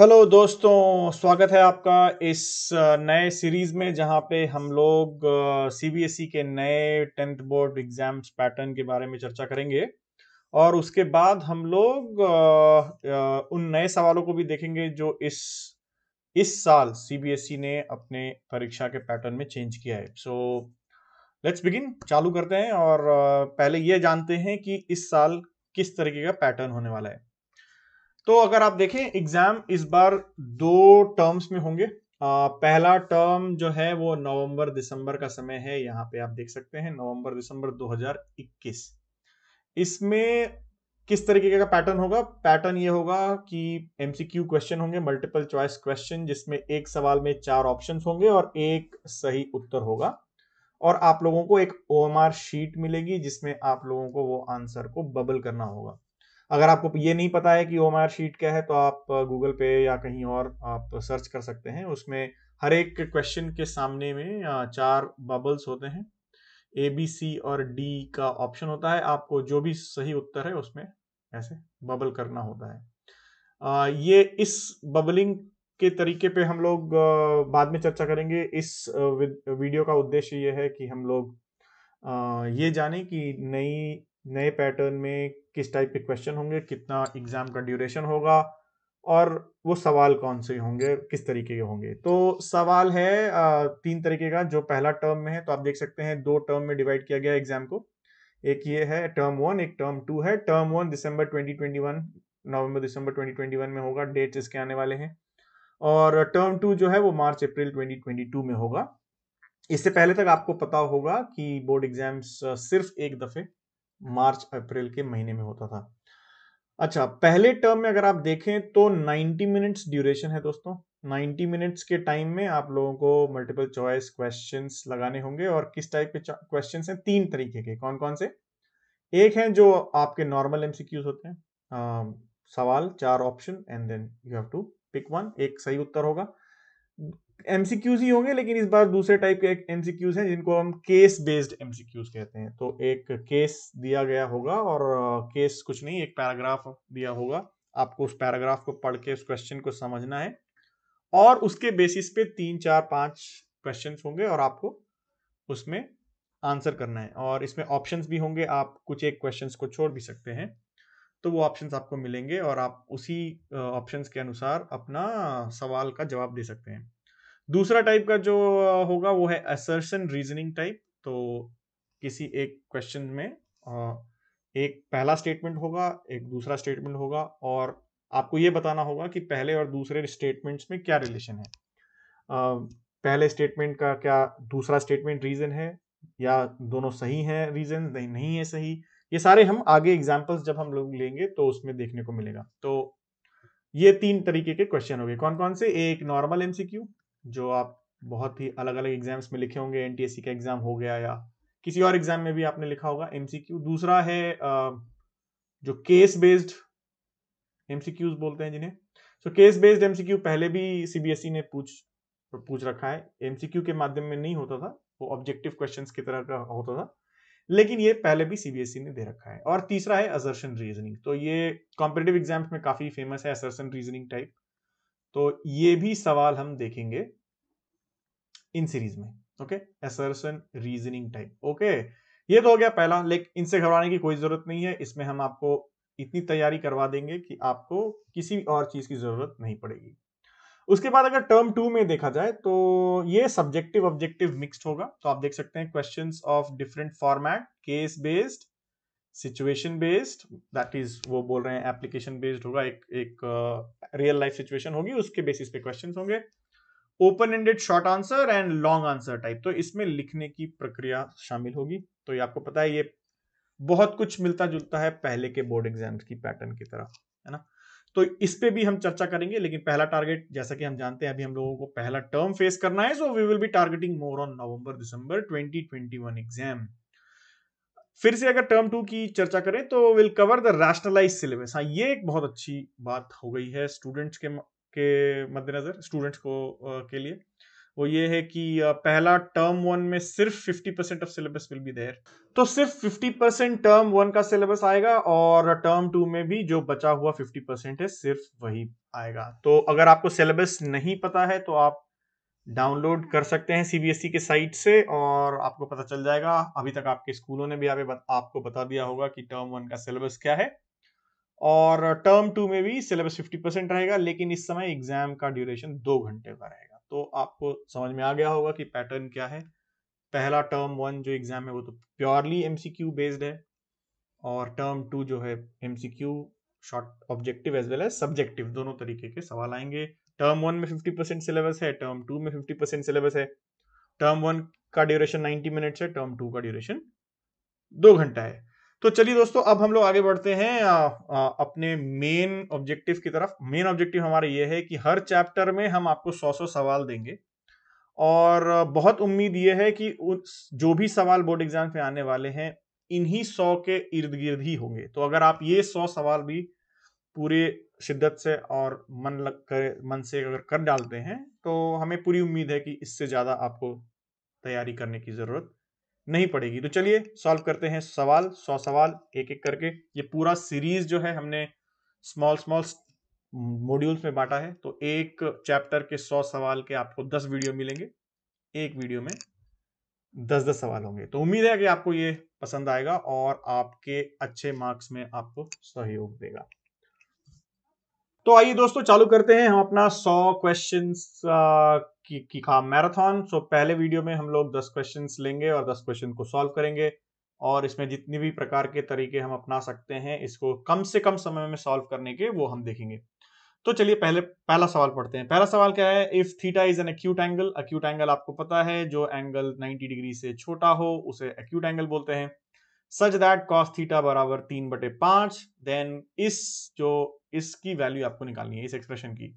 Hello दोस्तों, स्वागत है आपका इस नए सीरीज़ में जहाँ पे हम लोग सीबीएसई के नए टेंथ बोर्ड एग्ज़ाम्स पैटर्न के बारे में चर्चा करेंगे। और उसके बाद हम लोग उन नए सवालों को भी देखेंगे जो इस इस साल सीबीएसई ने अपने परीक्षा के पैटर्न में चेंज किया है। सो लेट्स बिगिन चालू करते हैं और पहले ये जानते हैं कि इस साल किस तरीके का पैटर्न होने वाला है। तो अगर आप देखें एग्ज़ाम इस बार दो टर्म्स में होंगे। अ, पहला टर्म जो है वो नवंबर दिसंबर का समय है यहाँ पे आप देख सकते हैं नवंबर दिसंबर 2021 इसमें किस तरीके का पैटर्न होगा? पैटर्न ये होगा कि एमसीक्यू क्वेश्चन होंगे मल्टीपल चॉइस क्वेश्चन जिसमें एक सवाल में चार ऑप्शन होंगे और एक सही उत्तर होगा। और आप लोगों को एक ओएमआर शीट मिलेगी जिसमें आप लोगों को वो आंसर को बबल करना होगा। अगर आपको ये नहीं पता है कि ओएमआर शीट क्या है तो आप गूगल पे या कहीं और आप सर्च कर सकते हैं। उसमें हर एक क्वेश्चन के सामने में चार बबल्स होते हैं। ए बी सी और डी का ऑप्शन होता है। आपको जो भी सही उत्तर है उसमें ऐसे बबल करना होता है। अ, ये इस बबलिंग के तरीके पे हम लोग बाद में चर्चा करेंगे। इस वीडियो का उद्देश्य ये है कि हम लोग ये जाने कि नई नए पैटर्न में किस टाइप के क्वेश्चन होंगे, कितना एग्ज़ाम का ड्यूरेशन होगा और वो सवाल कौन से होंगे, किस तरीके के होंगे। तो सवाल है तीन तरीके का, जो पहला टर्म में है तो आप देख सकते हैं, दो टर्म में डिवाइड किया गया एग्ज़ाम को। एक ये है टर्म वन एक टर्म टू है। टर्म वन दिसंबर 2021 नवंबर दिसंबर 2021 में होगा डेट्स इसके आने वाले हैं। और टर्म टू जो है, वो मार्च अप्रैल 2022 में होगा। इससे पहले तक आपको पता होगा कि बोर्ड एग्ज़ाम्स सिर्फ़ एक दफे मार्च अप्रैल के महीने में होता था। अच्छा पहले टर्म में अगर आप देखें तो 90 मिनट्स ड्यूरेशन है दोस्तों। 90 मिनट्स के टाइम में आप लोगों को मल्टीपल चॉइस क्वेश्चंस लगाने होंगे और किस टाइप के क्वेश्चंस हैं तीन तरीके के। कौन कौन से? एक है जो आपके नॉर्मल एमसीक्यूज होते हैं। अम, सवाल चार option and then you have to pick one एक सही उत्तर होगा। एमसीक्यूज ही होंगे, लेकिन इस बार दूसरे टाइप के एमसीक्यूज हैं, जिनको हम केस बेस्ड एमसीक्यूज कहते हैं। तो एक केस दिया गया होगा और केस कुछ नहीं, एक पैराग्राफ दिया होगा। आपको उस पैराग्राफ को पढ़ के, उस क्वेश्चन को समझना है। और उसके बेसिस पे तीन, चार, पाँच क्वेश्चन होंगे और आपको उसमें आंसर करना है। और इसमें ऑप्शंस भी होंगे, आप कुछ एक क्वेश्चंस को छोड़ भी सकते हैं। तो वो ऑप्शंस आपको मिलेंगे और आप उसी ऑप्शंस के अनुसार अपना सवाल का जवाब दे सकते हैं। दूसरा टाइप का जो होगा वो है असर्शन रीजनिंग टाइप तो किसी एक क्वेश्चन में एक पहला स्टेटमेंट होगा, एक दूसरा स्टेटमेंट होगा और आपको ये बताना होगा कि पहले और दूसरे स्टेटमेंट्स में क्या रिलेशन है। पहले स्टेटमेंट का क्या दूसरा स्टेटमेंट रीजन है या दोनों सही हैं रीजन नहीं नहीं है सही? ये सारे हम आगे एग्जाम्पल्स जब हम लोग लेंगे तो उसमें देखने को मिलेगा। तो ये तीन तरीके के क्वेश्चन हो गए कौन कौन से एक नॉर्मल एमसीक्यू जो आप बहुत ही अलग अलग एग्ज़ाम्स में लिखे होंगे एनटीएससी का एग्ज़ाम हो गया या किसी और एग्ज़ाम में भी आपने लिखा होगा एमसीक्यू दूसरा है जो केस बेस्ड एमसीक्यूज बोलते हैं जिन्हें। सो केस बेस्ड एमसीक्यू पहले भी सीबीएसई ने पूछ पूछ रखा है। एमसीक्यू के माध्यम में नहीं होता था, वो ऑब्जेक्टिव क्वेश्चन की तरह का होता था। लेकिन ये पहले भी सीबीएसई ने दे रखा है। और तीसरा है असर्शन रीजनिंग तो ये कॉम्पिटेटिव एग्ज़ाम्स में काफ़ी फ़ेमस है असर्शन रीजनिंग टाइप तो ये भी सवाल हम देखेंगे इन सीरीज़ में okay assertion reasoning type okay ये तो हो गया पहला, लेकिन इनसे घबराने की कोई ज़रूरत नहीं है। इसमें हम आपको इतनी तैयारी करवा देंगे कि आपको किसी और चीज़ की ज़रूरत नहीं पड़ेगी। उसके बाद अगर टर्म टू में देखा जाए तो ये सब्जेक्टिव ऑब्जेक्टिव मिक्स्ड होगा। तो आप देख सकते हैं questions of different format case based situation based, that is वो बोल रहे हैं एप्लीकेशन बेस्ड होगा, एक एक रियल लाइफ सिचुएशन होगी, उसके बेसिस पे क्वेश्चंस होंगे। Open ended short answer and long answer type तो इसमें लिखने की प्रक्रिया शामिल होगी। तो ये आपको पता है, ये बहुत कुछ मिलता जुलता है पहले के बोर्ड एग्ज़ाम की पैटर्न की तरह, है ना? तो इस पे भी हम चर्चा करेंगे, लेकिन पहला टारगेट जैसा कि हम जानते हैं, अभी हम लोगों को पहला टर्म फेस करना है so we will be targeting more on November December 2021 exam फिर से अगर टर्म टू की चर्चा करें तो will cover the rationalise syllabus हाँ ये एक बहुत अच्छी बात हो गई है स्टूडेंट्स के के मद्देनजर स्टूडेंट्स को अ, के लिए। वो ये है कि पहला टर्म वन में सिर्फ़ 50 percent of syllabus will be there तो सिर्फ़ 50 परसेंट टर्म वन का सिलेबस आएगा और टर्म टू में भी जो बचा हुआ 50 परसेंट है सिर्फ़ वही आएगा। तो अगर आपको सिलेबस नहीं पता है तो आप डाउनलोड कर सकते हैं सीबीएसई e के साइट से और आपको पता चल जाएगा। अभी तक आपके स्कूलों ने भी आपको बता दिया होगा कि टर्म वन का सिलेबस क्या है। और टर्म टू में भी सिलेबस 50 परसेंट रहेगा, लेकिन इस समय एग्ज़ाम का ड्यूरेशन दो घंटे का रहेगा। तो आपको समझ में आ गया होगा कि पैटर्न क्या है। पहला टर्म वन जो एग्ज़ाम है वो तो प्योरली एमसीक्यू बेस्ड है और टर्म टू जो है MCQ short objective as well as subjective दोनों तरीके के सवाल आएँगे। टर्म वन में 50 परसेंट सिलेबस है टर्म टू में 50 परसेंट सिलेबस है। टर्म वन का ड्यूरेशन 90 मिनट्स है टर्म टू का ड्यूरेशन दो घंटा है। तो चलिए दोस्तों अब हम लोग आगे बढ़ते हैं। आ, आ, अपने मेन ऑब्जेक्टिव की तरफ़। मेन ऑब्जेक्टिव हमारा ये है कि हर चैप्टर में हम आपको सौ सौ सवाल देंगे। और बहुत उम्मीद ये है कि जो भी सवाल बोर्ड एग्ज़ाम में आने वाले हैं इन्हीं सौ के इर्द गिर्द ही होंगे। तो अगर आप ये सौ सवाल भी पूरे शिद्दत से और मन लग कर, मन से अगर कर डालते हैं तो हमें पूरी उम्मीद है कि इससे ज़्यादा आपको तैयारी करने की ज़रूरत नहीं पड़ेगी। तो चलिए, सॉल्व करते हैं सवाल, सौ सवाल एक एक करके। ये पूरा सीरीज़ जो है, हमने स्मॉल स्मॉल मॉड्यूल्स में बांटा है। तो एक चैप्टर के सौ सवाल के आपको दस वीडियो मिलेंगे। एक वीडियो में दस दस सवाल होंगे। तो उम्मीद है कि आपको ये पसंद आएगा और आपके अच्छे मार्क्स में आपको सहयोग देगा। तो आइए दोस्तों चालू करते हैं हम अपना सौ क्वेश्चन की, की का मैराथन सो पहले वीडियो में हम लोग दस क्वेश्चंस लेंगे और दस क्वेश्चन को सॉल्व करेंगे और इसमें जितने भी प्रकार के तरीके हम अपना सकते हैं इसको कम से कम समय में सॉल्व करने के वो हम देखेंगे। तो चलिए पहले पहला सवाल पढ़ते हैं। पहला सवाल क्या है? If theta is an acute angle acute angle आपको पता है जो एंगल 90 डिग्री से छोटा हो उसे एक्यूट एंगल बोलते हैं। सच दैट कॉस थीटा बराबर तीन बटे पाँच देन इस जो इसकी वैल्यू आपको निकालनी है, इस एक्सप्रेशन की।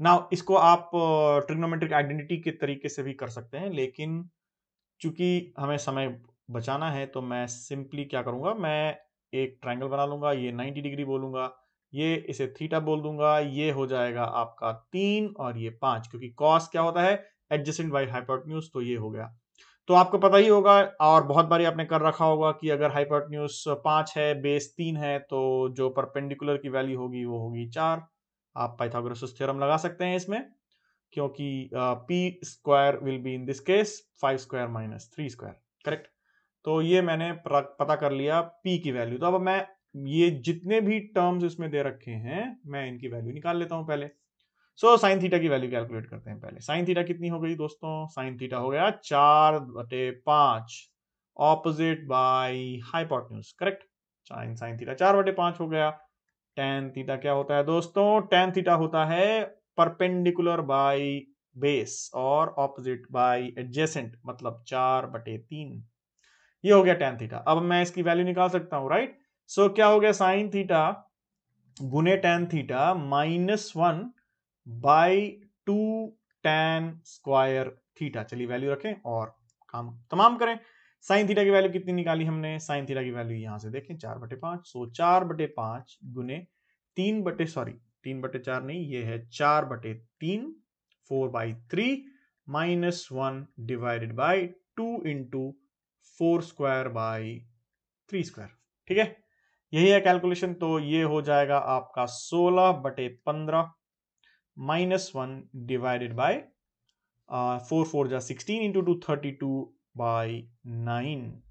ना इसको आप ट्रिग्नोमेट्रिक आइडेंटिटी के तरीके से भी कर सकते हैं, लेकिन चूँकि हमें समय बचाना है तो मैं सिंपली क्या करूँगा, मैं एक ट्रायंगल बना लूँगा, ये 90 डिग्री बोलूँगा, ये इसे थीटा बोल दूँगा, ये हो जाएगा आपका तीन और ये पाँच, क्योंकि कॉस क्या होता है एडजस्टेंट बाई हाइपोटन्यूज तो ये हो गया। तो आपको पता ही होगा और बहुत बारी आपने कर रखा होगा कि अगर हाइपोटन्यूज पाँच है बेस तीन है तो जो परपेंडिकुलर की वैल्यू होगी, वो होगी चार। आप पाइथागोरस थ्योरम लगा सकते हैं इसमें, क्योंकि P square will be in this case five square minus three square correct तो ये मैंने पता कर लिया पी की वैल्यू तो अब मैं ये जितने भी टर्म्स इसमें दे रखे हैं, मैं इनकी वैल्यू निकाल लेता हूँ पहले। सो साइन थीटा की वैल्यू कैलकुलेट करते हैं पहले। साइन थीटा कितनी हो गई दोस्तों? साइन थीटा हो गया चार बटे पाँच। Opposite by hypotenuse correct sine sine theta चार बटे पाँच हो गया। टेन थीटा क्या होता है दोस्तों? टेन थीटा होता है परपेंडिकुलर बाई बेस और ऑपोजिट बाई एडजेसेंट मतलब चार बटे तीन। ये हो गया टेन थीटा अब मैं इसकी वैल्यू निकाल सकता हूँ राइट सो so, क्या हो गया? साइन थीटा गुने tan theta minus one by two tan square theta. चलिए वैल्यू रखें और काम तमाम करें। साइन थीटा की वैल्यू कितनी निकाली हमने? साइन थीटा की वैल्यू यहाँ से देखें, चार बटे पाँच। सो चार बटे पाँच गुने तीन बटे सॉरी तीन बटे चार नहीं, ये है चार बटे तीन four by three minus one divided by two into four square by three square ठीक है? यही है कैलकुलेशन तो ये हो जाएगा आपका सोलह बटे पंद्रह। Minus one divided by four four जा sixteen into two thirty two by nine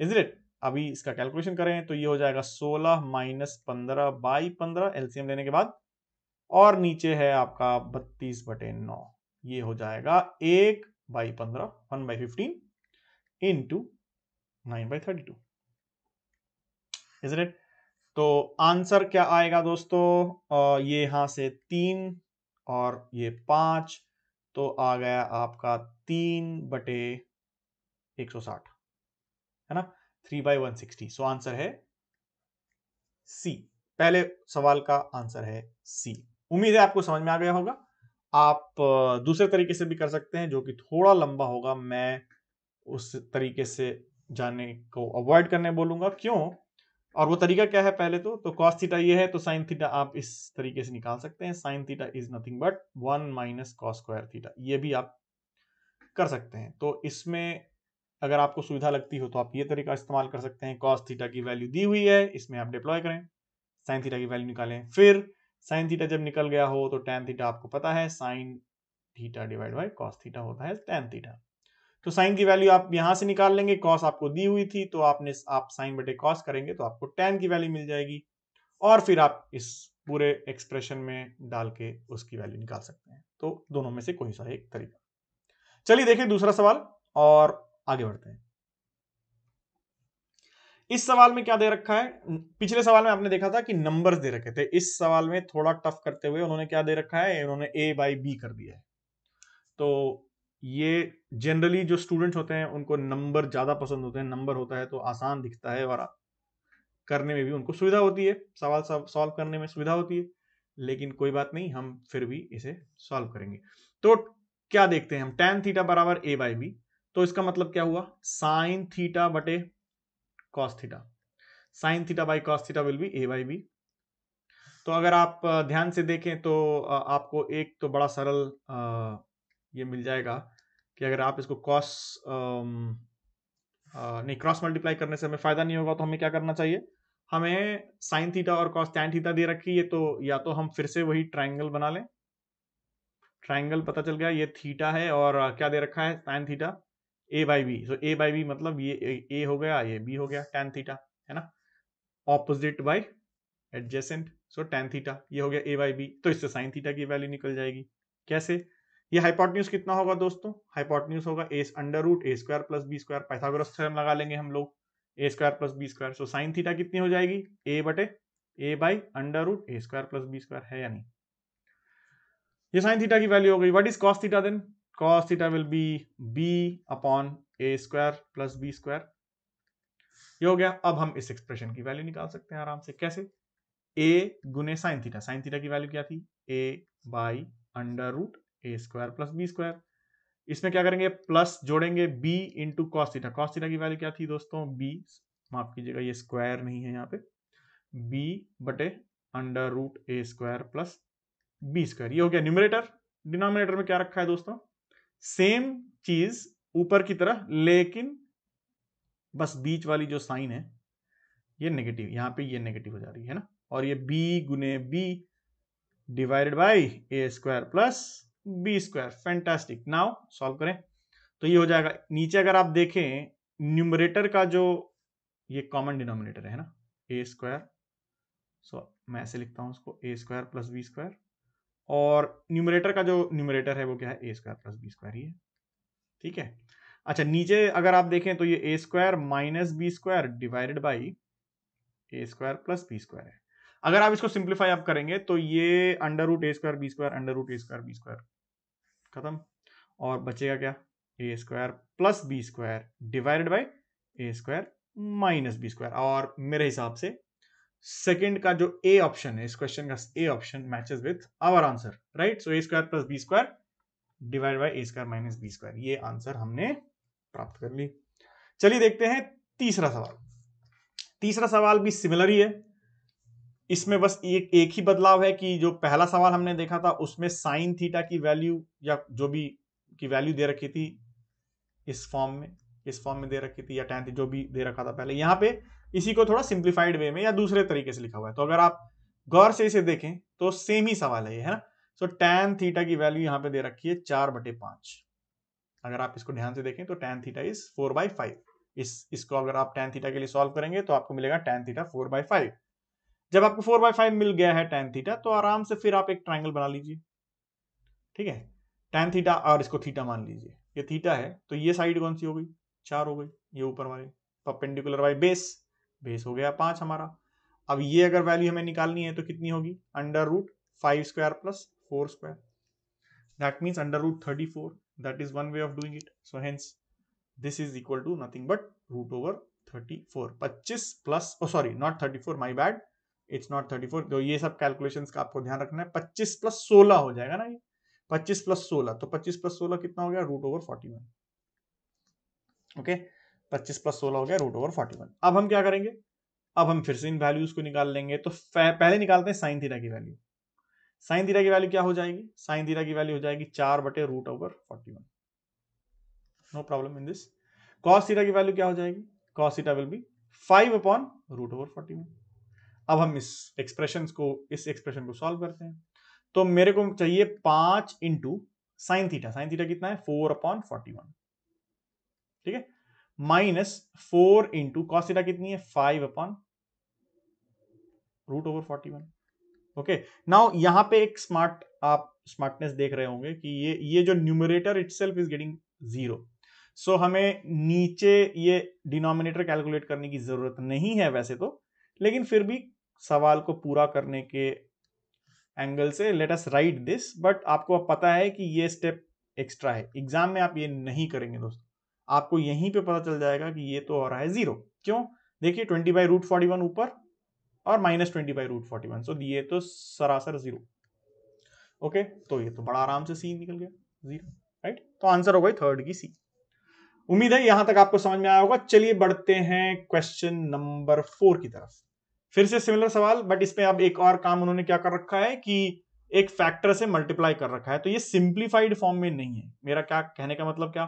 is it अभी इसका कैलकुलेशन करें तो ये हो जाएगा 16 माइनस पंद्रह बाई पंद्रह एलसीएम लेने के बाद, और नीचे है आपका बत्तीस बटे नौ। ये हो जाएगा एक बाई पंद्रह one by fifteen into nine by thirty two is it तो आंसर क्या आएगा दोस्तों? ये यहाँ से तीन और ये पाँच तो आ गया आपका तीन बटे 160 है ना? Three by one sixty, so answer है सी। पहले सवाल का आंसर है सी। उम्मीद है आपको समझ में आ गया होगा। आप दूसरे तरीके से भी कर सकते हैं, जो कि थोड़ा लंबा होगा। मैं उस तरीके से जाने को अवॉइड करने बोलूँगा। क्यों? और वो तरीका क्या है पहले तो? तो कॉस थीटा ये है तो साइन थीटा आप इस तरीके से निकाल सकते हैं। Sine theta is nothing but one minus cos square theta ये भी आप कर सकते हैं। तो इसमें अगर आपको सुविधा लगती हो तो आप ये तरीका इस्तेमाल कर सकते हैं। कॉस थीटा की वैल्यू दी हुई है, इसमें आप डिप्लॉय करें। साइन थीटा की वैल्यू निकालें। फिर साइन थीटा जब निकल गया हो तो टेन थीटा आपको पता है sine theta divide by cos theta होता है टेन थीटा तो साइन की वैल्यू आप यहाँ से निकाल लेंगे कॉस आपको दी हुई थी तो आपने आप साइन बटे कॉस करेंगे तो आपको टेन की वैल्यू मिल जाएगी। और फिर आप इस पूरे एक्सप्रेशन में डाल के उसकी वैल्यू निकाल सकते हैं। तो दोनों में से कोई सा एक तरीका। चलिए देखिए दूसरा सवाल और आगे बढ़ते हैं। इस सवाल में क्या दे रखा है? पिछले सवाल में आपने देखा था कि नंबर्स दे रखे थे। इस सवाल में थोड़ा टफ करते हुए उन्होंने क्या दे रखा है? उन्होंने ए बाई बी कर दिया है। तो ये जनरली जो स्टूडेंट्स होते हैं, उनको नंबर ज़्यादा पसंद होते हैं नंबर होता है तो आसान दिखता है और करने में भी उनको सुविधा होती है। सवाल सॉल्व करने में सुविधा होती है, लेकिन कोई बात नहीं, हम फिर भी इसे सॉल्व करेंगे। तो क्या देखते हैं हम? टेन थीटा बराबर ए बाई बी तो इसका मतलब क्या हुआ? साइन थीटा बटे cos theta sine theta by cos theta will be A by B तो अगर आप, ध्यान से देखें तो आपको एक तो बड़ा सरल ये मिल जाएगा कि अगर आप इसको कॉस नहीं क्रॉस मल्टीप्लाई करने से हमें फ़ायदा नहीं होगा तो हमें क्या करना चाहिए? हमें साइन थीटा और कॉस टैन थीटा दे रखी है तो या तो हम फिर से वही ट्राइंगल बना लें। ट्राइंगल पता चल गया, ये थीटा है और क्या दे रखा है? Tan theta A by B so A by B मतलब ये, ए हो गया, ये बी हो गया टैन थीटा है ना? Opposite by adjacent so tan theta ये हो गया ए बाई बी तो इससे साइन थीटा की वैल्यू निकल जाएगी। कैसे? ये हाइपोटन्यूज कितना होगा दोस्तों? हाइपोटन्यूज होगा A under root A square plus B square Pythagoras theorem लगा लेंगे हम लोग। A square plus B square so sine theta कितनी हो जाएगी? ए बटे A by under root A square plus B square है या नहीं? ये साइन थीटा की वैल्यू हो गई। What is cos theta then cos theta will be b upon A square plus B square ये हो गया। अब हम इस एक्सप्रेशन की वैल्यू निकाल सकते हैं आराम से। कैसे? ए गुने साइन थीटा साइन थीटा की वैल्यू क्या थी? A by under root A square plus B square. इसमें क्या करेंगे? प्लस जोड़ेंगे b into cos theta cos theta की वैल्यू क्या थी दोस्तों? B, माफ़ कीजिएगा, ये स्क्वायर नहीं है यहाँ पे। B बटे under root A square plus B square ये हो गया न्यूमिनेटर डिनोमिनेटर में क्या रखा है दोस्तों? सेम चीज़ ऊपर की तरह, लेकिन बस बीच वाली जो साइन है, ये नेगेटिव यहाँ पे ये नेगेटिव हो जा रही है ना? और ये बी गुने B divided by A square plus B square, fantastic. Now, solve करें। तो ये हो जाएगा, नीचे अगर आप देखें, न्यूमरेटर का जो, ये कॉमन डिनोमिनेटर है ना, ए स्क्वायर, सो मैं ऐसे लिखता हूँ उसको A square plus B square, और न्यूमरेटर का जो न्यूमरेटर है वो क्या है, A square plus B square ही है। ठीक है? अच्छा नीचे अगर आप देखें तो ये A square minus B square divided by A square plus B square है। अगर आप इसको सिंप्लीफाई आप करेंगे तो ये under root A square, B square, under root A square, B square खत्म। और बचेगा क्या? A square plus B square divided by A square minus B square और मेरे हिसाब से सेकेंड का जो ए ऑप्शन है, इस क्वेश्चन का A option matches with our answer right so A square plus B square divide by A square minus B square ये आंसर हमने प्राप्त कर ली। चलिए देखते हैं तीसरा सवाल। तीसरा सवाल भी सिमिलर ही है। इसमें बस एक एक ही बदलाव है कि जो पहला सवाल हमने देखा था, उसमें साइन थीटा की वैल्यू या जो भी की वैल्यू दे रखी थी इस फॉर्म में, इस फॉर्म में दे रखी थी या टेन जो भी दे रखा था पहले। यहाँ पे इसी को थोड़ा सिंप्लीफाइड वे में या दूसरे तरीके से लिखा हुआ है। तो अगर आप गौर से इसे देखें तो सेम ही सवाल है ये, है ना? सो टेन थीटा की वैल्यू यहाँ पे दे रखी है चार बटे पाँच। अगर आप इसको ध्यान से देखें तो tan theta is four by five इस, इसको अगर आप टेन थीटा के लिए सॉल्व करेंगे तो आपको मिलेगा tan theta four by five जब आपको फोर बाई फाइव मिल गया है टेन थीटा तो आराम से फिर आप एक ट्राइंगल बना लीजिए। ठीक है? टेन थीटा और इसको थीटा मान लीजिए। ये थीटा है तो ये साइड कौन सी हो गई? चार हो गई। ये ऊपर वाले। परपेंडिकुलर बाई बेस बेस हो गया पाँच हमारा। अब ये अगर वैल्यू हमें निकालनी है तो कितनी होगी? Under root five square plus four square that means under root thirty four that is one way of doing it so hence this is equal to nothing but root over thirty four पच्चीस plus sorry not thirty four my bad it's not thirty four तो ये सब calculation का आपको ध्यान रखना है। पच्चीस प्लस सोलह हो जाएगा ना ये? पच्चीस प्लस सोलह तो पच्चीस प्लस सोलह कितना हो गया? Root over forty one okay पच्चीस प्लस सोलह हो गया रूट ओवर फोर्टी वन अब हम क्या करेंगे? अब हम फिर से इन वैल्यूज़ को निकाल लेंगे तो पहले निकालते हैं साइन थीटा की वैल्यू साइन थीटा की वैल्यू क्या हो जाएगी? साइन थीटा की वैल्यू हो जाएगी चार बटे root over forty one no problem in this cos theta की वैल्यू क्या हो जाएगी? Cos theta will be five upon root over forty one अब हम इस एक्सप्रेशन को, इस एक्सप्रेशन को सॉल्व करते हैं। तो मेरे को चाहिए पाँच into sine theta sine theta कितना है? फोर अपॉन फोर्टी वन ठीक है? Minus four into cos theta कितनी है? Five upon root over forty one okay now यहाँ पे एक स्मार्ट आप स्मार्टनेस देख रहे होंगे कि ये ये जो numerator itself is getting zero so हमें नीचे ये डिनोमिनेटर कैलकुलेट करने की ज़रूरत नहीं है वैसे तो लेकिन फिर भी सवाल को पूरा करने के एंगल से let us write this but आपको अब पता है कि ये स्टेप एक्स्ट्रा है। एग्ज़ाम में आप ये नहीं करेंगे दोस्तों। आपको यहीं पे पता चल जाएगा कि ये तो हो रहा है ज़ीरो क्यों? देखिए twenty by root forty one ऊपर और minus twenty by root forty one so ये तो सरासर ज़ीरो ओके तो ये तो बड़ा आराम से सी निकल गया। ज़ीरो राइट तो आंसर हो गई थर्ड की सी उम्मीद है यहाँ तक आपको समझ में आया होगा। चलिए बढ़ते हैं क्वेश्चन नंबर फोर की तरफ़। फिर से सिमिलर सवाल बट इसमें अब एक और काम उन्होंने क्या कर रखा है कि एक फैक्टर से मल्टीप्लाई कर रखा है। तो ये सिंप्लीफाइड फॉर्म में नहीं है। मेरा क्या कहने का मतलब क्या?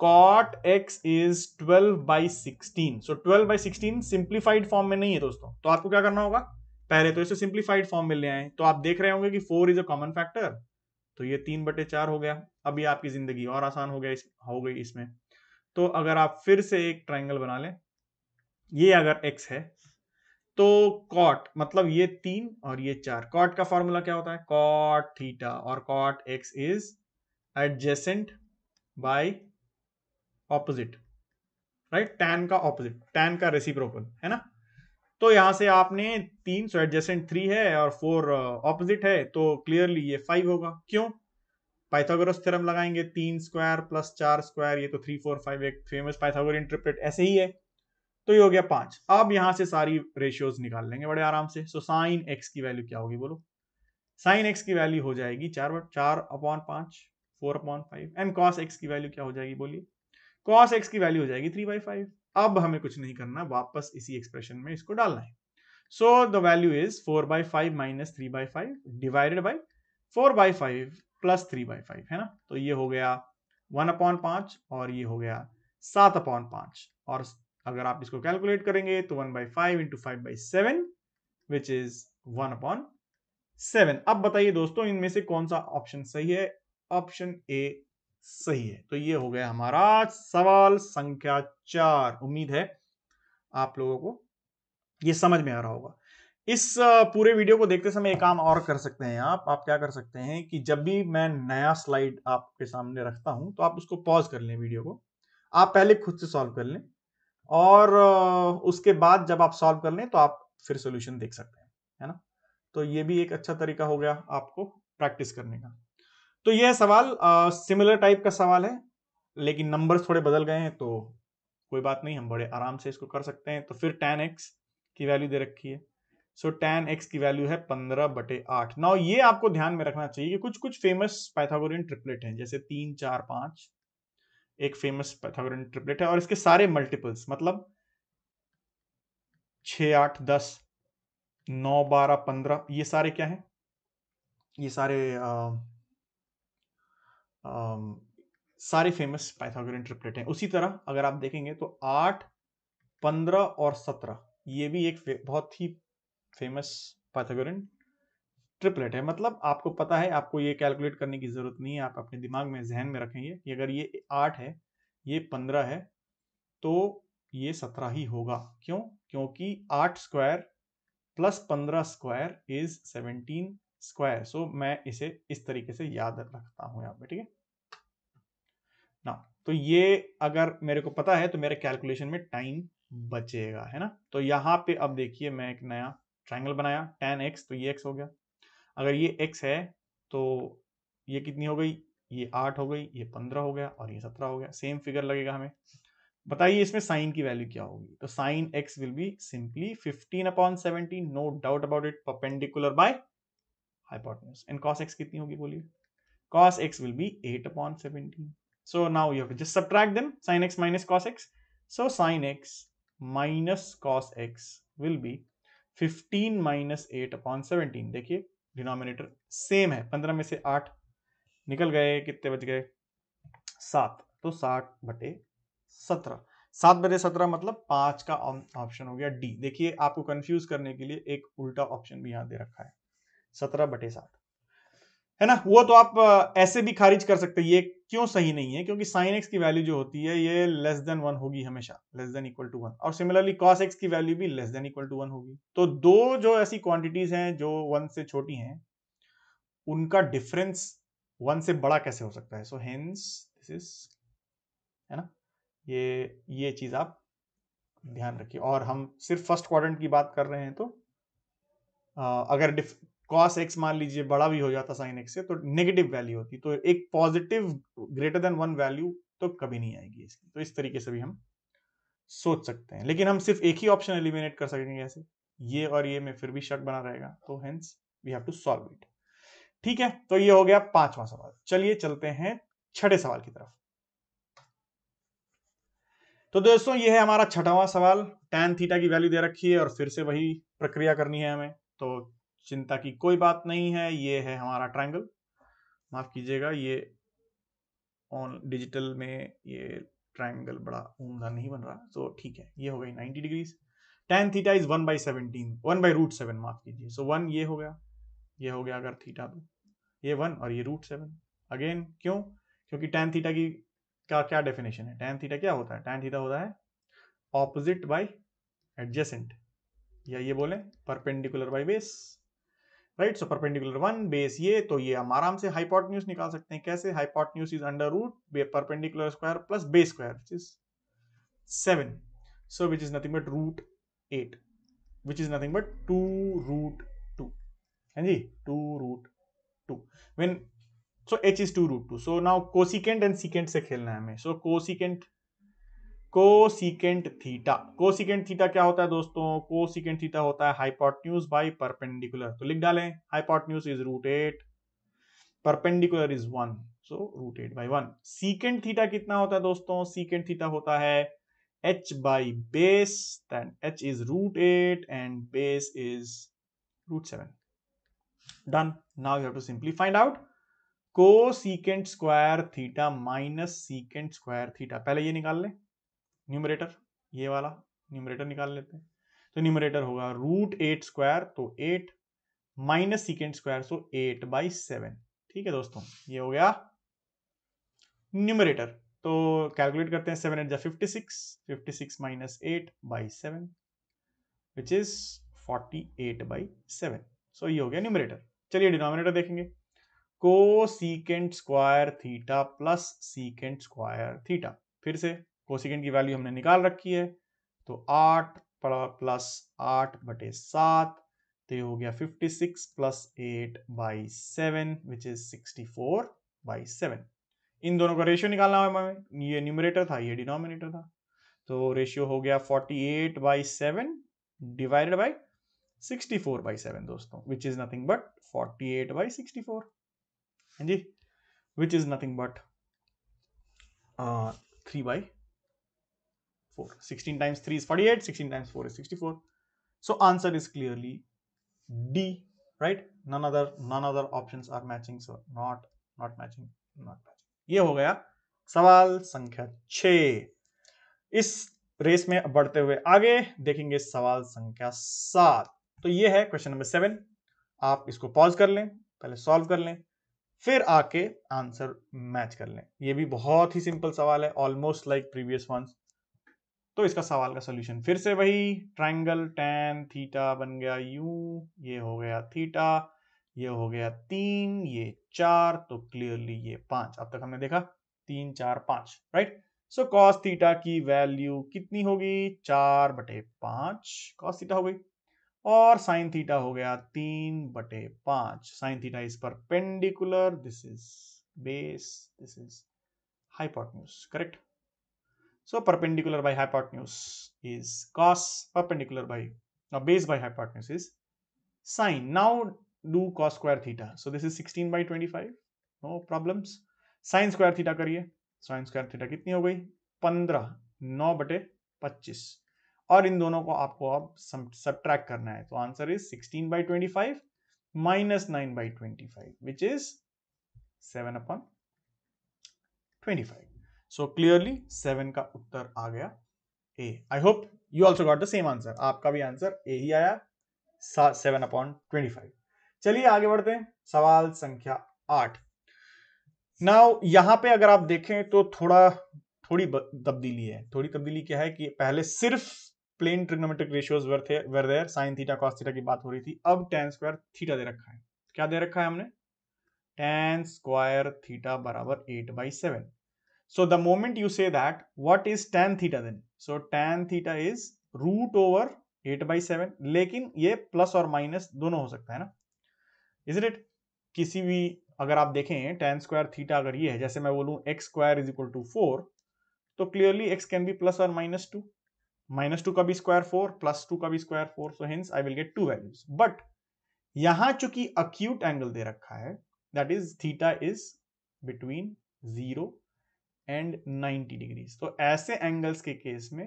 Cot x is 12 by sixteen so 12 by sixteen simplified form में नहीं है दोस्तों। तो आपको क्या करना होगा? पहले तो इसे सिंप्लीफाइड फॉर्म में ले आए। तो आप देख रहे होंगे कि four is a common factor तो ये तीन बटे चार हो गया। अभी आपकी ज़िंदगी और आसान हो गया इस, हो गई इसमें। तो अगर आप फिर से एक ट्राइंगल बना लें ये अगर एक्स है तो कॉट मतलब ये तीन और ये चार। कॉट का फॉर्मूला क्या होता है? कॉट थीटा और cot x is adjacent by opposite right tan का ऑपोजिट टैन का रेसिप्रोकल है ना? तो यहाँ से आपने तीन सो एडजेसेंट थ्री है और फोर ऑपोजिट है तो क्लियरली ये फाइव होगा। क्यों? पाइथागोरस थ्योरम लगाएँगे, तीन स्क्वायर प्लस चार स्क्वायर ये तो थ्री फोर फाइव एक फ़ेमस पाइथागोरियन ट्रिपलेट ऐसे ही है। तो ये हो गया पाँच। अब यहाँ से सारी रेशियोज निकाल लेंगे बड़े आराम से। सो साइन एक्स की वैल्यू क्या होगी बोलो? साइन एक्स की वैल्यू हो जाएगी चार चार अपॉन पाँच four upon five and cos x की वैल्यू क्या हो जाएगी बोलिए? कॉस एक्स की वैल्यू हो जाएगी थ्री बाई फाइव अब हमें कुछ नहीं करना, वापस इसी एक्सप्रेशन में इसको डालना है। So the value is four by five minus three by five divided by four by five plus three by five है ना? तो ये हो गया वन अपॉन पाँच और ये हो गया सात अपॉन पाँच। और अगर आप इसको कैलकुलेट करेंगे तो one by five into five by seven which is one upon seven अब बताइए दोस्तों, इनमें से कौन सा ऑप्शन सही है? ऑप्शन ए सही है। तो ये हो गया हमारा सवाल संख्या चार। उम्मीद है आप लोगों को ये समझ में आ रहा होगा। इस पूरे वीडियो को देखते समय एक काम और कर सकते हैं आप। आप क्या कर सकते हैं कि जब भी मैं नया स्लाइड आपके सामने रखता हूँ तो आप उसको पॉज कर लें वीडियो को। आप पहले खुद से सॉल्व कर लें। और उसके बाद जब आप सॉल्व कर लें तो आप फिर सोल्यूशन देख सकते हैं, है ना? तो ये भी एक अच्छा तरीका हो गया आपको प्रैक्टिस करने का। तो यह सवाल सिमिलर टाइप का सवाल है, लेकिन नंबर्स थोड़े बदल गए हैं तो कोई बात नहीं, हम बड़े आराम से इसको कर सकते हैं। तो फिर टेन एक्स की वैल्यू दे रखी है। सो टेन एक्स की वैल्यू है पंद्रह बटे आठ। नाउ ये आपको ध्यान में रखना चाहिए कि कुछ कुछ फ़ेमस पैथागोरियन ट्रिपलेट हैं, जैसे तीन, चार, पाँच। एक फ़ेमस पैथागोरियन ट्रिपलेट है और इसके सारे मल्टीपल्स मतलब छ आठ दस नौ बारह पंद्रह ये सारे क्या है? ये सारे आ, सारे फ़ेमस पाइथागोरियन ट्रिपलेट हैं। उसी तरह अगर आप देखेंगे तो आठ पंद्रह और सत्रह ये भी एक बहुत ही फ़ेमस पाइथागोरियन ट्रिपलेट है। मतलब आपको पता है, आपको ये कैलकुलेट करने की ज़रूरत नहीं है, आप अपने दिमाग में, जहन में रखेंगे कि अगर ये आठ है, ये पंद्रह है तो ये सत्रह ही होगा। क्यों? क्योंकि आठ स्क्वायर प्लस पंद्रह square is seventeen square. So मैं इसे इस तरीके से याद रखता हूँ यहाँ पे, ठीक है? ना तो ये अगर मेरे को पता है तो मेरे कैलकुलेशन में टाइम बचेगा, है ना? तो यहाँ पे अब देखिए, मैं एक नया ट्राइंगल बनाया, टेन एक्स तो ये एक्स हो गया। अगर ये एक्स है तो ये कितनी हो गई ये आठ हो गई, ये पंद्रह हो गया और ये सत्रह हो गया सेम फिगर लगेगा हमें बताइए इसमें साइन की वैल्यू क्या होगी तो sine x will be simply fifteen upon seventeen no doubt about it perpendicular by hypotenuse. And cos x कितनी होगी बोलिए cos x will be 8 upon 17. So now you have to just subtract them, sin x minus cos x. So sin x minus cos x will be 15 minus 8 upon 17. देखिए denominator same है 15 में से आठ निकल गए, कितने बच गए? सात। तो साठ बटे सत्रह। सात बटे सत्रह मतलब पाँच का ऑप्शन हो गया डी। देखिए, आपको कंफ्यूज करने के लिए एक उल्टा ऑप्शन भी यहाँ दे रखा है। सत्रह बटे साठ है ना? वो तो आप ऐसे भी खारिज कर सकते हैं। ये क्यों सही नहीं है? क्योंकि साइन एक्स की वैल्यू जो होती है ये लेस देन वन होगी हमेशा। Less than equal to one और सिमिलरली कॉस एक्स की वैल्यू भी less than equal to one होगी। तो दो जो ऐसी क्वांटिटीज हैं जो वन से छोटी हैं उनका डिफरेंस वन से बड़ा कैसे हो सकता है? सो हेंस दिस इज़ है ना? ये ये चीज़ आप ध्यान रखिए। और हम सिर्फ़ फ़र्स्ट क्वाड्रेंट की बात कर रहे हैं तो आ, अगर कॉस एक्स मान लीजिए बड़ा भी हो जाता साइन एक्स से तो नेगेटिव वैल्यू होती। तो एक positive greater than one value तो कभी नहीं आएगी इसकी। तो इस तरीके से भी हम सोच सकते हैं। लेकिन हम सिर्फ़ एक ही ऑप्शन एलिमिनेट कर सकेंगे ऐसे। ये और ये में फिर भी शक बना रहेगा। तो hence we have to solve it ठीक है? तो ये हो गया पांचवा सवाल। चलिए चलते हैं छठे सवाल की तरफ़। तो दोस्तों, ये है हमारा छठावां सवाल। टेन थीटा की वैल्यू दे रखी है और फिर से वही प्रक्रिया करनी है हमें। तो चिंता की कोई बात नहीं है, ये है हमारा ट्रायंगल माफ़ कीजिएगा, ये ऑन डिजिटल में ये ट्रायंगल बड़ा उमदा नहीं बन रहा। तो ठीक है, ये हो गई 90 degrees tan theta is one by seventeen one by root seven माफ़ कीजिए। सो वन ये हो गया, ये हो गया अगर थीटा तो। ये वन और ये रूट सेवन अगेन क्यों? क्योंकि टेन थीटा की क्या क्या डेफिनेशन है? टेन थीटा क्या होता है? टेन थीटा होता है ऑपोजिट बाई एडजेसेंट या ये बोले perpendicular by base right? So perpendicular one, base ये तो ये हम आराम से हाइपोटन्यूज निकाल सकते हैं। कैसे? Hypotenuse is under root perpendicular square plus base square which is seven so which is nothing but root eight which is nothing but two root two है जी? Two root two when so H is two root two so now cosecant and secant से खेलना है हमें। So cosecant cosecant theta cosecant theta क्या होता है दोस्तों? Cosecant theta होता है हाइपोटन्यूज बाई परपेंडिकुलर तो लिख डालें hypotenuse is root eight perpendicular is one so root eight by one secant theta कितना होता है दोस्तों? सीकेंट थीटा होता है h by base, then h is root 8 and base is root 7 done now you have to simply find out cosecant square theta minus secant square theta पहले ये निकाल लें। न्यूमरेटर ये वाला न्यूमरेटर निकाल लेते हैं। तो न्यूमरेटर होगा रूट एट स्क्वायर तो eight minus secant square so eight by seven ठीक है दोस्तों, ये हो गया न्यूमरेटर तो कैलकुलेट करते हैं सेवन एट जा fifty six fifty six minus eight by seven which is forty eight by seven so ये हो गया न्यूमरेटर चलिए डिनोमिनेटर देखेंगे। Cosecant square theta plus secant square theta फिर से कोसिकेंट की वैल्यू हमने निकाल रखी है तो आठ प्लस आठ बटे सात तो ये हो गया fifty six plus eight by seven which is sixty four by seven इन दोनों का रेशियो निकालना है हमें। ये न्यूमरेटर था, ये डिनोमिनेटर था। तो रेशियो हो गया forty eight by seven divided by sixty four by seven दोस्तों which is nothing but forty eight by sixty ji? Which is nothing but three by 4. 16 times 3 is 48, 16 times 4 is 64. So answer is clearly D, right? None other none other options are matching, so not not matching, not matching. ये हो गया सवाल संख्या छ इस race में बढ़ते हुए आगे देखेंगे सवाल संख्या सात तो ये है क्वेश्चन नंबर सेवन आप इसको पॉज कर लें पहले सॉल्व कर लें फिर आके आंसर मैच कर लें ये भी बहुत ही सिंपल सवाल है ऑलमोस्ट लाइक प्रीवियस वंस तो इसका सवाल का सोल्यूशन फिर से वही ट्राइंगल टेन थीटा बन गया यू ये हो गया थीटा ये हो गया तीन, ये चार तो क्लियरली ये पाँच। अब तक हमने देखा, तीन, चार, पाँच राइट सो कॉस थीटा की वैल्यू कितनी होगी चार बटे पाँच कॉस थीटा हो गई। और साइन थीटा हो गया तीन बटे पाँच। Sine theta is perpendicular this is base this is hypotenuse correct So perpendicular by hypotenuse is cos, perpendicular by, now base by hypotenuse is sine. Now do cos square theta. So this is 16 by 25, no problems. Sine square theta करिए, sine square theta कितनी हो गई? 15, 9 बटे 25 और इन दोनों को आपको अब सब्ट्रैक्ट करना है तो answer is 16 by 25 minus 9 by 25 which is 7 upon 25 so clearly seven का उत्तर आ गया. ए I hope you also got the same answer आपका भी आंसर ए ही आया. सेवन अपॉन ट्वेंटी फाइव चलिए आगे बढ़ते हैं. सवाल संख्या आठ. नाउ यहाँ पे अगर आप देखें तो थोड़ा, थोड़ी तब्दीली है. थोड़ी तब्दीली क्या है कि पहले सिर्फ़ प्लेन ट्रिग्नोमेट्रिक रेशियोज वर थे were sine theta cos theta की बात हो रही थी. अब टेन स्क्वायर थीटा दे रखा है. क्या दे रखा है हमने? टेन स्क्वायर थीटा बराबर eight by seven so the moment you say that what is tan theta then so tan theta is root over eight by seven लेकिन ये प्लस और माइनस दोनों हो सकता है ना? इज़ इट किसी भी, अगर आप देखें टेन स्क्वायर थीटा अगर ये है, जैसे मैं बोलूँ x square is equal to four तो clearly x can be plus और माइनस टू माइनस टू का भी स्क्वायर फोर प्लस टू का भी square four so hence I will get two values but यहाँ चूँकि अक्यूट एंगल दे रखा है that is theta is between zero and 90 degree तो ऐसे एंगल्स के केस में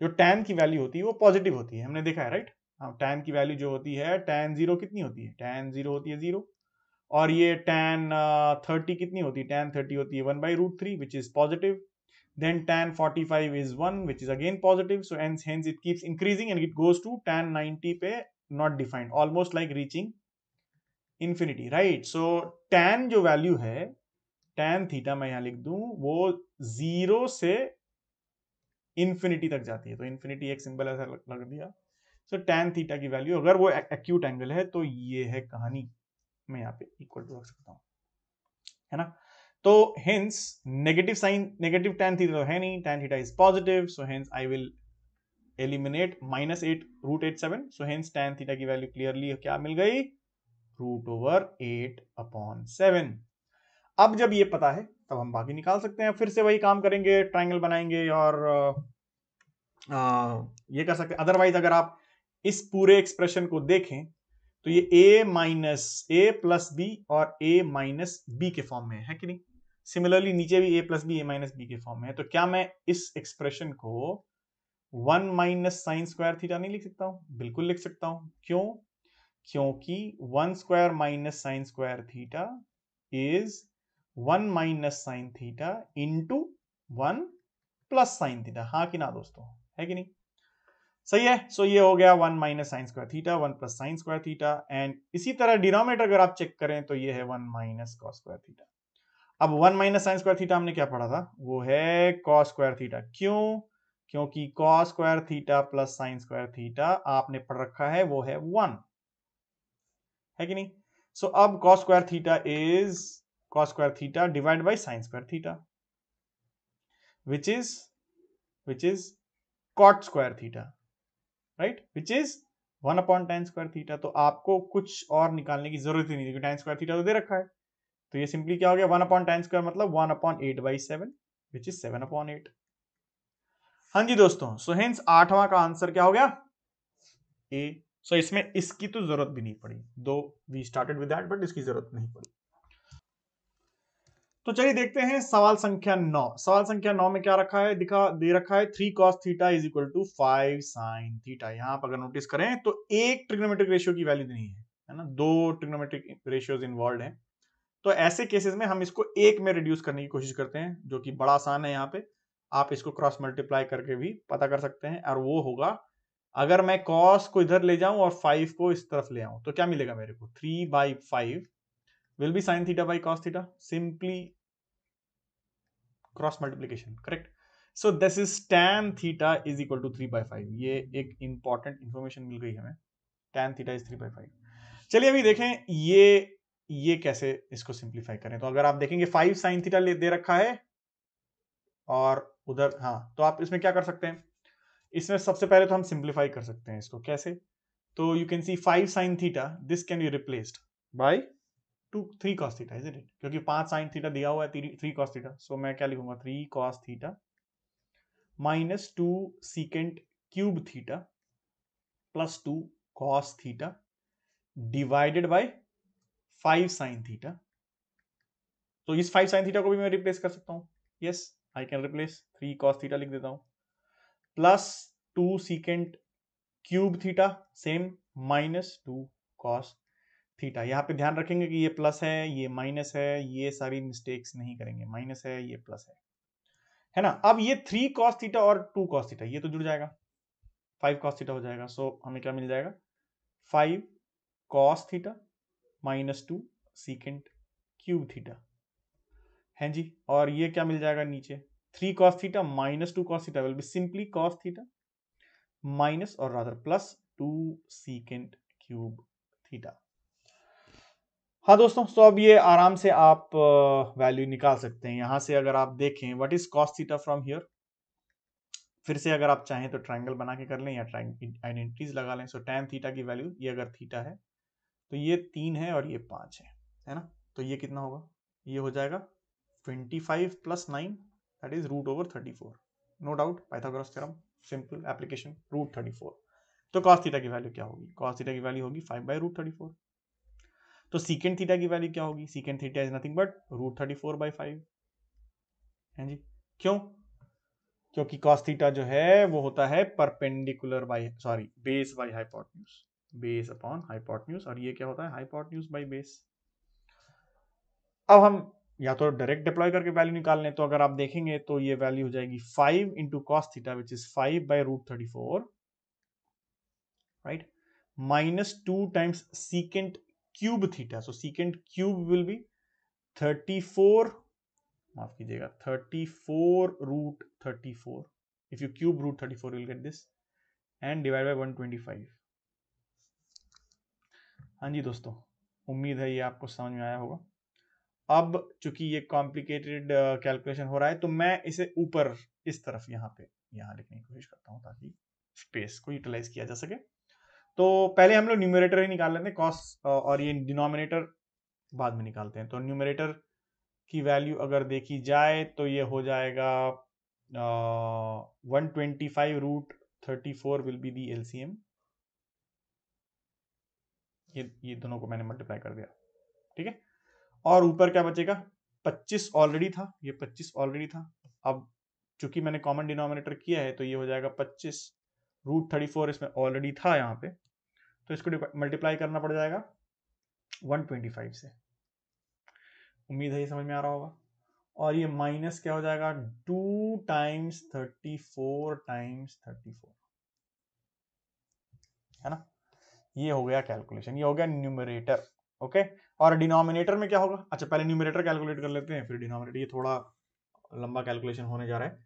जो टैन की वैल्यू होती है वो पॉजिटिव होती है। हमने देखा है राइट हाँ, टैन की वैल्यू जो होती है टैन ज़ीरो कितनी होती है? टैन ज़ीरो होती है ज़ीरो और ये टैन थर्टी uh, कितनी होती है? टैन थर्टी होती है one by root three which is positive then tan forty five is one which is again positive so and hence it keeps increasing and it goes to tan ninety पे not defined almost like reaching infinity right so tan जो value है tan theta मैं यहाँ लिख दूँ, वो zero से infinity तक जाती है। तो इंफिनिटी एक सिंबल ऐसा लग दिया। सो टैन थीटा की वैल्यू अगर वो एक्यूट एंगल है तो ये है कहानी। मैं यहाँ पे इक्वल टू रख सकता हूँ। है ना? तो hence negative sine negative tan theta तो है नहीं। Tan theta is positive so hence I will eliminate minus eight root eight seven so hence tan theta की वैल्यू क्लियरली क्या मिल गई? Root over eight upon seven अब जब ये पता है तब हम बाकी निकाल सकते हैं फिर से वही काम करेंगे ट्राइंगल बनाएँगे और आ, ये कर सकते हैं। अदरवाइज़ अगर आप इस पूरे एक्सप्रेशन को देखें तो ये a minus A plus B और a माइनस बी के फॉर्म में है कि नहीं? सिमिलरली नीचे भी a plus B A minus B के फॉर्म में है। तो क्या मैं इस एक्सप्रेशन को one minus sine square theta नहीं लिख सकता हूँ? बिल्कुल लिख सकता हूँ। क्यों? क्योंकि one square minus sine square theta is one minus sine theta into one plus sine theta. हाँ कि ना दोस्तों? है कि नहीं? सही है? सो ये हो गया one minus sine square theta one plus sine square theta and इसी तरह डिनोमीटर अगर आप चेक करें तो ये है one minus cos square theta. अब one minus sine square theta हमने क्या पढ़ा था? वो है कॉस स्क्वायर थीटा। क्यों? क्योंकि cos square theta plus sine square theta आपने पढ़ रखा है वो है वन। है कि नहीं? सो so, अब cos square theta is cos square theta divide by sine square theta which is which is cot square theta right which is one upon tan square theta तो आपको कुछ और निकालने की ज़रूरत ही नहीं टेन स्क्वायर थीटा तो दे रखा है। तो ये सिंपली क्या हो गया? वन अपॉन टेन स्क्वायर मतलब one upon eight by seven which is seven upon eight हाँ जी दोस्तों सो हेंस आठवां का आंसर क्या हो गया? ए सो so, इसमें इसकी तो ज़रूरत भी नहीं पड़ी। Though we started with that but इसकी ज़रूरत नहीं पड़ी। तो चलिए देखते हैं सवाल संख्या नौ। सवाल संख्या नौ में क्या रखा है? दिखा, दे रखा है three cos theta is equal to five sine theta यहाँ पर अगर नोटिस करें तो एक ट्रिग्नोमेट्रिक रेशियो की वैल्यू नहीं है है ना? दो ट्रिग्नोमेट्रिक रेशियोज इन्वॉल्व हैं। तो ऐसे केसेस में हम इसको एक में रिड्यूस करने की कोशिश करते हैं, जो कि बड़ा आसान है यहाँ पे। आप इसको क्रॉस मल्टीप्लाई करके भी पता कर सकते हैं, और वो होगा, अगर मैं कॉस को इधर ले जाऊँ और फाइव को इस तरफ़ ले आऊँ तो क्या मिलेगा मेरे को? Three by five will be sine theta by cos theta simply cross multiplication correct so this is tan theta is equal to three by five ये एक इंपॉर्टेंट इंफॉर्मेशन मिल गई हमें. Tan theta is three by five चलिए अभी देखें ये ये कैसे इसको सिंप्लीफाई करें। तो अगर आप देखेंगे फाइव साइन थीटा दे रखा है, और उधर हाँ तो आप इसमें क्या कर सकते हैं? इसमें सबसे पहले तो हम सिंप्लीफाई कर सकते हैं इसको। कैसे? तो you can see five sine theta this can be replaced by two three cos theta is it क्योंकि पाँच साइन थीटा दिया हुआ है थ्री कॉस थीटा सो मैं क्या लिखूँगा? Three cos theta minus two secant cube theta plus two cos theta divided by five sine theta तो इस फाइव साइन थीटा को भी मैं रिप्लेस कर सकता हूँ। Yes I can replace three cos theta लिख देता हूँ। Plus two secant cube theta same minus two cos theta. यहाँ पे ध्यान रखेंगे कि ये प्लस है ये माइनस है ये सारी मिस्टेक्स नहीं करेंगे। माइनस है ये प्लस है। है ना? अब ये थ्री कॉस थीटा और टू कॉस थीटा ये तो जुड़ जाएगा। फाइव कॉस थीटा हो जाएगा। सो so, हमें क्या मिल जाएगा? Five cos theta minus two secant cube theta. है जी? और ये क्या मिल जाएगा नीचे? Three cos theta minus two cos theta. Will be simply cos theta minus और rather plus two secant cube theta. हाँ दोस्तों तो अब ये आराम से आप वैल्यू निकाल सकते हैं। यहाँ से अगर आप देखें what is cos theta from here फिर से अगर आप चाहें तो ट्रायंगल बना के कर लें या आइडेंटिटीज लगा लें। सो टेन थीटा की वैल्यू ये अगर थीटा है तो ये तीन है और ये पाँच है है ना? तो ये कितना होगा? ये हो जाएगा twenty five plus nine that is root over thirty four no doubt Pythagoras theorem simple application root thirty four तो कॉस थीटा की वैल्यू क्या होगी? कॉस थीटा की वैल्यू होगी five by root thirty four तो सीकेंड थीटा की value क्या होगी? Secant theta is nothing but root thirty four by five है जी? क्यों? क्योंकि कॉस थीटा जो है, वो होता है perpendicular by sorry base by hypotenuse base upon hypotenuse और ये क्या होता है? हाइपोटन्यूज बाई बेस अब हम या तो डायरेक्ट डिप्लॉय करके वैल्यू निकाल लें तो अगर आप देखेंगे तो ये वैल्यू हो जाएगी five into cos theta which is five by root thirty four right minus two times secant theta so secant cube will be thirty four माफ़ कीजिएगा thirty four root thirty four if you cube root thirty four will get this and divide by one twenty five हाँ जी दोस्तों उम्मीद है ये आपको समझ में आया होगा। अब चूँकि ये कॉम्प्लिकेटेड कैलकुलेशन uh, हो रहा है तो मैं इसे ऊपर इस तरफ़ यहाँ पे यहाँ लिखने की कोशिश करता हूँ ताकि स्पेस को यूटिलाइज किया जा सके। तो पहले हम लोग न्यूमरेटर ही निकाल लेते हैं कॉस और ये डिनोमिनेटर बाद में निकालते हैं। तो न्यूमरेटर की वैल्यू अगर देखी जाए तो ये हो जाएगा one twenty five root thirty four will be the LCM ये ये दोनों को मैंने मल्टीप्लाई कर दिया, ठीक है? और ऊपर क्या बचेगा? 25 ऑलरेडी था, ये 25 ऑलरेडी था। अब चूँकि मैंने कॉमन डिनोमिनेटर किया है तो ये हो जाएगा 25 रूट थर्टी फोर इसमें ऑलरेडी था यहाँ पे तो इसको मल्टीप्लाई करना पड़ जाएगा 125 से। उम्मीद है ये समझ में आ रहा होगा। और ये माइनस क्या हो जाएगा? Two times thirty four times thirty four है ना? ये हो गया कैलकुलेशन ये हो गया न्यूमरेटर ओके और डिनोमिनेटर में क्या होगा? अच्छा पहले न्यूमरेटर कैलकुलेट कर लेते हैं, फिर डिनोमिनेटर ये थोड़ा लंबा कैलकुलेशन होने जा रहा है।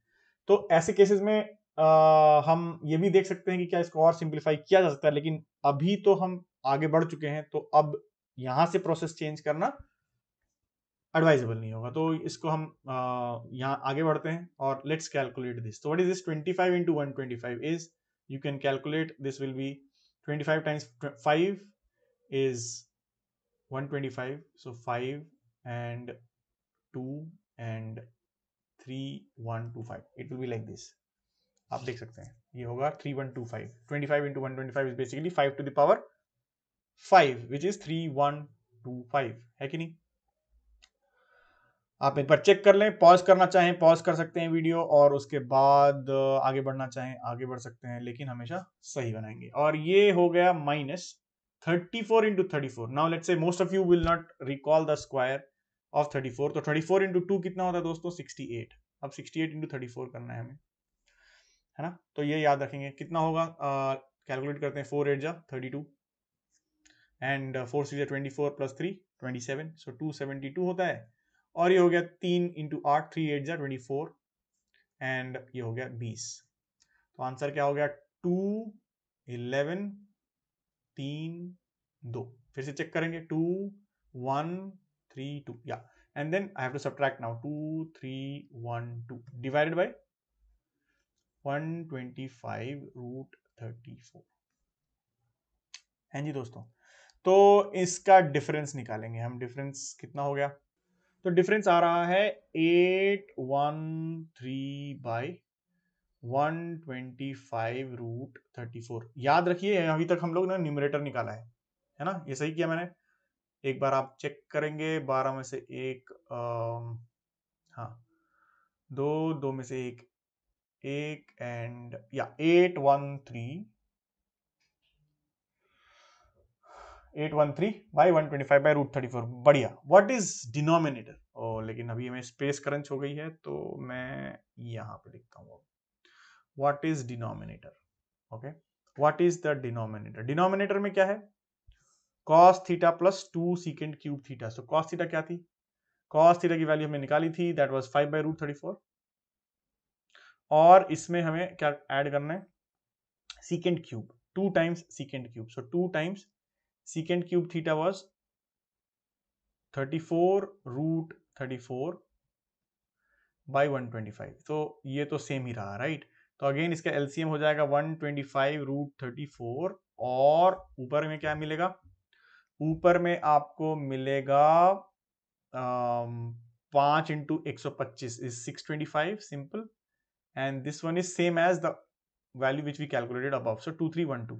तो ऐसे केसेस में आ, हम ये भी देख सकते हैं कि क्या इसको और सिंप्लीफाई किया जा सकता है लेकिन अभी तो हम आगे बढ़ चुके हैं तो अब यहाँ से प्रोसेस चेंज करना एडवाइजेबल नहीं होगा। तो इसको हम यहाँ आगे बढ़ते हैं और लेट्स कैलकुलेट दिस तो what is this 25 five into one twenty five is you can calculate this will be 25 five times five is 125 so 5 and 2 and 3 1 2 5 it will be आप देख सकते हैं। ये होगा 3125 25 into 125 is basically 5 to the power 5 which is 3125 है कि नहीं? आप एक बार चेक कर लें पॉज करना चाहें पॉज कर सकते हैं वीडियो और उसके बाद आगे बढ़ना चाहें, आगे बढ़ सकते हैं, लेकिन हमेशा सही बनाएँगे। और ये हो गया minus 34 into 34 now let's say most of you will not recall the square of 34 तो थर्टी फोर इंटू टू कितना होता है दोस्तों? 68 अब 68 into 34 करना है हमें। है ना? तो ये याद रखेंगे, कितना होगा? कैलकुलेट करते हैं फोर एट जा thirty two and four six twenty four plus three twenty seven so two seventy two होता है। और ये हो गया तीन इंटू आठ थ्री एट जा ट्वेंटी फोर एंड ये हो गया बीस. तो आंसर क्या हो गया? टू इलेवन तीन, दो. फिर से चेक करेंगे टू वन थ्री टू या and then I have to subtract now two three one two divided by 125 root 34 हैं जी दोस्तों तो इसका डिफरेंस निकालेंगे हम। डिफरेंस कितना हो गया? तो डिफरेंस आ रहा है eight one three by 125 root 34 याद रखिए अभी तक हम लोग ने न्यूमरेटर निकाला है है ना? ये सही किया मैंने? एक बार आप चेक करेंगे बारह में से एक आ, हाँ दो दो में से एक एक एंड या eight one three eight one three by one twenty five by root thirty four बढ़िया। व्हाट इज़ डिनोमिनेटर ओ लेकिन अभी हमें स्पेस क्रंच हो गई है तो मैं यहाँ पे लिखता हूँ what is denominator okay what is the denominator denominator में क्या है? Cos theta plus two secant cube theta so cos theta क्या थी? कॉस थीटा की वैल्यू हमने निकाली थी that was five by root thirty four और इसमें हमें क्या ऐड करना है? Secant cube two times secant cube so two times secant cube theta was 34 root 34 by 125 तो ये तो सेम ही रहा राइट तो अगेन इसका एलसीएम हो जाएगा 125 रूट 34 और ऊपर में क्या मिलेगा? ऊपर में आपको मिलेगा पाँच इंटू एक सौ पच्चीस six twenty five simple and this is same as the value which we calculated above so two three one two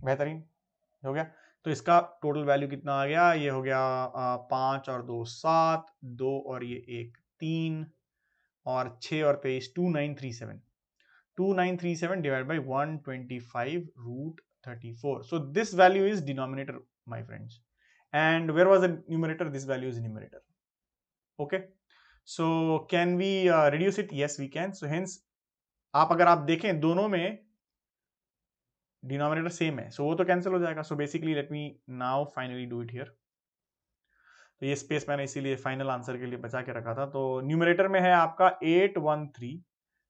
बेहतरीन, हो गया? तो इसका टोटल वैल्यू कितना आ गया? ये हो गया पाँच और दो सात, दो और ये एक तीन, और छ और तेईस two nine three seven two nine three seven divide by one twenty five root thirty four so this value is denominator my friends and where was the numerator? This value is numerator. Okay? So can we uh, reduce it? Yes we can. So hence आप अगर आप देखें दोनों में denominator same है। So so वो तो cancel हो जाएगा। So basically let me now finally do it here तो ये स्पेस मैंने इसीलिए फाइनल आंसर के लिए बचा के रखा था। तो न्यूमरेटर में है आपका eight one three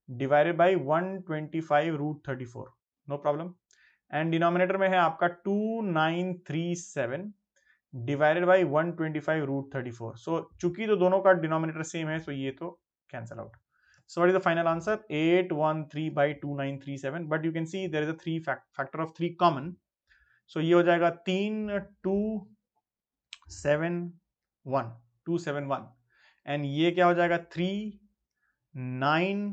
divided by one twenty five root thirty four no problem and denominator में है आपका two nine three seven divided by 125 root 34 so चूँकि तो दोनों का डिनोमिनेटर सेम है सो so ये तो cancel out so what is the final answer 813 by 2937 but you can see there is a three factor of three common so ये हो जाएगा तीन two seven one two seven one and ये क्या हो जाएगा? Three nine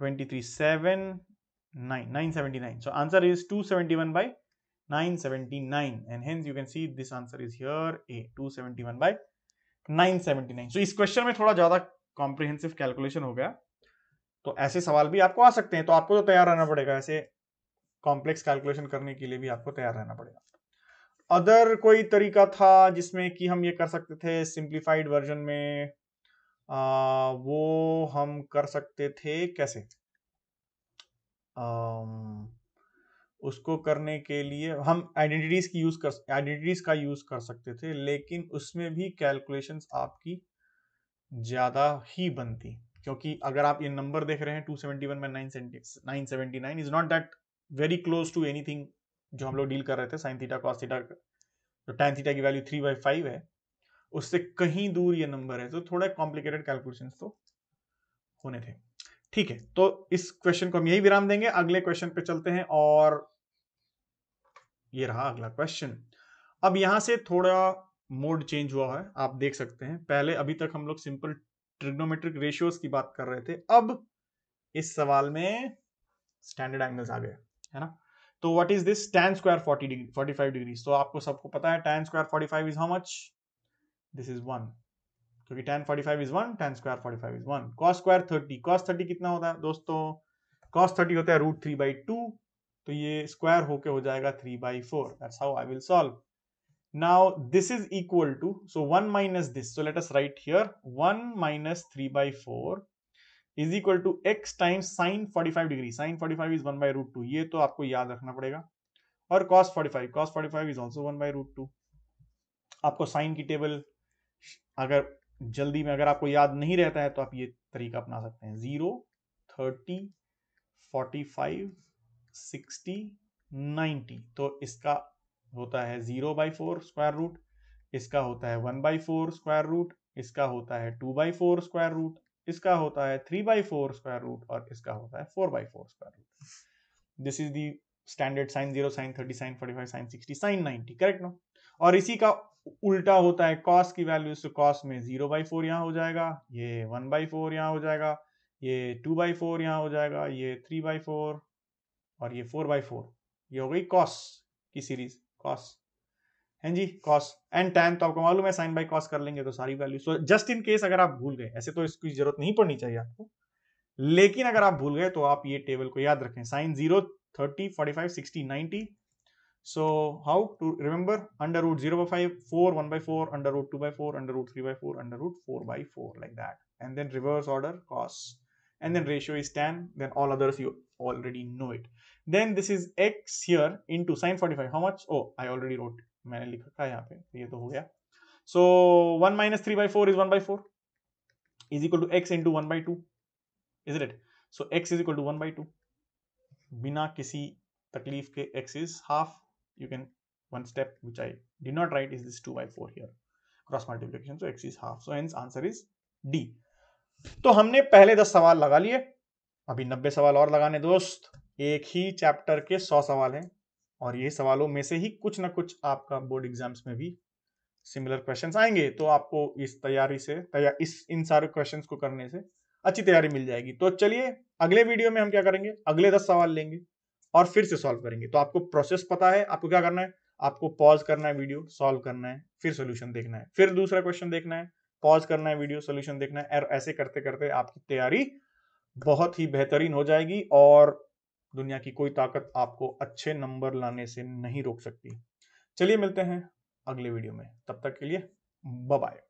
twenty three seven nine nine seventy nine so answer is two seventy one by 979 and hence you can see this answer is here a 271 by 979 so इस question में थोड़ा ज़्यादा comprehensive calculation हो गया। तो ऐसे सवाल भी आपको आ सकते हैं। तो आपको तो तैयार रहना पड़ेगा। ऐसे कॉम्प्लेक्स कैलकुलेशन करने के लिए भी आपको तैयार रहना पड़ेगा। अदर कोई तरीका था जिसमें कि हम ये कर सकते थे सिंप्लीफाइड वर्जन में आ, वो हम कर सकते थे कैसे? आ, उसको करने के लिए हम आइडेंटिटीज की यूज़ कर आइडेंटिटीज का यूज़ कर सकते थे, लेकिन उसमें भी कैलकुलेशंस आपकी ज़्यादा ही बनती। क्योंकि अगर आप ये नंबर देख रहे हैं 271 में 979 is not that very close to anything जो हम लोग डील कर रहे थे साइन थीटा कॉस थीटा जो टेन थीटा की वैल्यू थ्री बाई फाइव है, उससे कहीं दूर ये नंबर है तो थोड़ा कॉम्प्लिकेटेड कैलकुलेशन तो होने थे। ठीक है तो इस क्वेश्चन को हम यही विराम देंगे। अगले क्वेश्चन पे चलते हैं और ये रहा अगला क्वेश्चन अब यहाँ से थोड़ा मोड चेंज हुआ है, आप देख सकते हैं। पहले अभी तक हम लोग सिंपल ट्रिग्नोमेट्रिक रेशियोज की बात कर रहे थे, अब इस सवाल में स्टैंडर्ड एंगल्स आ गए, है ना? तो what is this tan square 40 degree 45 degree तो आपको सबको पता है, tan square 45 is how much this is one क्योंकि tan 45 is one tan square 45 is one cos square 30 cos 30 कितना होता है दोस्तों? cos 30 होता है रूट थ्री बाई टू तो ये स्क्वायर होके हो जाएगा three by four that's how I will solve now this is equal to so one minus this so let us write here one minus three by four is equal to x times sine 45 degree sine 45 is one by root two ये तो आपको याद रखना पड़ेगा। और cos 45 cos 45 is also one by root two आपको sine की table अगर जल्दी में अगर आपको याद नहीं रहता है तो आप ये तरीका अपना सकते हैं। Zero, thirty, forty five, sixty ninety तो इसका होता है zero by four square root, इसका होता है one by four square root, इसका होता है two by four square root, इसका होता है three by four square root, और इसका होता है four by four square root. This is the standard sine zero sine thirty sine forty five sine sixty sine ninety correct no और इसी का उल्टा होता है कॉस की वैल्यू से कॉस में ज़ीरो बाई फोर यहाँ हो जाएगा, ये वन बाई फोर यहाँ हो जाएगा, ये टू बाई फोर यहाँ हो जाएगा, ये थ्री बाई फोर और ये फोर बाई फोर ये हो गई कॉस की सीरीज़ कॉस है जी कॉस एंड टैन तो आपको मालूम है साइन बाई कॉस कर लेंगे तो सारी value so just in case अगर आप भूल गए, ऐसे तो इसकी ज़रूरत नहीं पड़नी चाहिए आपको, लेकिन अगर आप भूल गए तो आप ये टेबल को याद रखें sine zero thirty forty five sixty ninety So how to remember under root 0 by 5, 4, 1 by 4, under root 2 by 4, under root 3 by 4, under root 4 by 4 like that. And then reverse order cos. And then ratio is tan. Then all others you already know it. Then this is x here into sine 45. How much? Oh, I already wrote. मैंने लिखा था यहाँ पे ये तो हो गया so 1 minus 3 by 4 is 1 by 4 is equal to x into 1 by 2 isn't it so x is equal to 1 by 2 बिना किसी तकलीफ के x is half you can, one step which I did not write is this 2 by 4 here. Cross multiplication, so x is half. So, hence answer is D. तो हमने पहले 10 सवाल लगा लिए। अभी 90 सवाल और लगाने, दोस्त। एक ही चैप्टर के 100 सवाल हैं। और ये सवालों में से ही कुछ ना कुछ आपका बोर्ड एग्ज़ाम्स में भी सिमिलर क्वेश्चंस आएँगे। तो आपको इस तैयारी से तैयार इस, इन सारे क्वेश्चंस को करने से अच्छी तैयारी मिल जाएगी। तो चलिए, अगले वीडियो में हम क्या करेंगे? अगले दस सवाल लेंगे। और फिर से सॉल्व करेंगे। तो आपको प्रोसेस पता है, आपको क्या करना है? आपको पॉज करना है वीडियो सॉल्व करना है, फिर सोल्यूशन देखना है। फिर दूसरा क्वेश्चन देखना है पॉज करना है वीडियो सोल्यूशन देखना है, और ऐसे करते करते आपकी तैयारी बहुत ही बेहतरीन हो जाएगी और दुनिया की कोई ताकत आपको अच्छे नंबर लाने से नहीं रोक सकती। चलिए मिलते हैं अगले वीडियो में। तब तक के लिए बाय